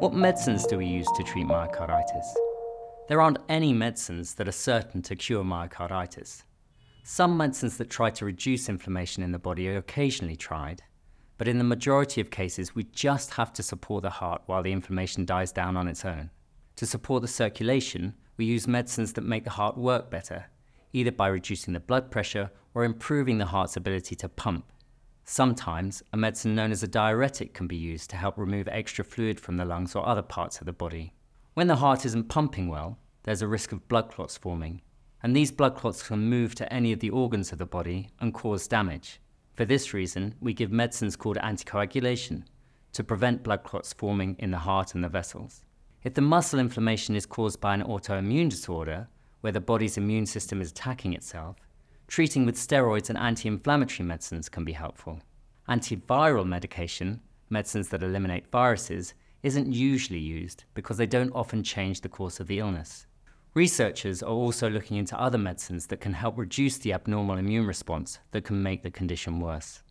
What medicines do we use to treat myocarditis? There aren't any medicines that are certain to cure myocarditis. Some medicines that try to reduce inflammation in the body are occasionally tried, but in the majority of cases, we just have to support the heart while the inflammation dies down on its own. To support the circulation, we use medicines that make the heart work better, either by reducing the blood pressure or improving the heart's ability to pump. Sometimes, a medicine known as a diuretic can be used to help remove extra fluid from the lungs or other parts of the body. When the heart isn't pumping well, there's a risk of blood clots forming, and these blood clots can move to any of the organs of the body and cause damage. For this reason, we give medicines called anticoagulation to prevent blood clots forming in the heart and the vessels. If the muscle inflammation is caused by an autoimmune disorder, where the body's immune system is attacking itself, treating with steroids and anti-inflammatory medicines can be helpful. Antiviral medication, medicines that eliminate viruses, isn't usually used because they don't often change the course of the illness. Researchers are also looking into other medicines that can help reduce the abnormal immune response that can make the condition worse.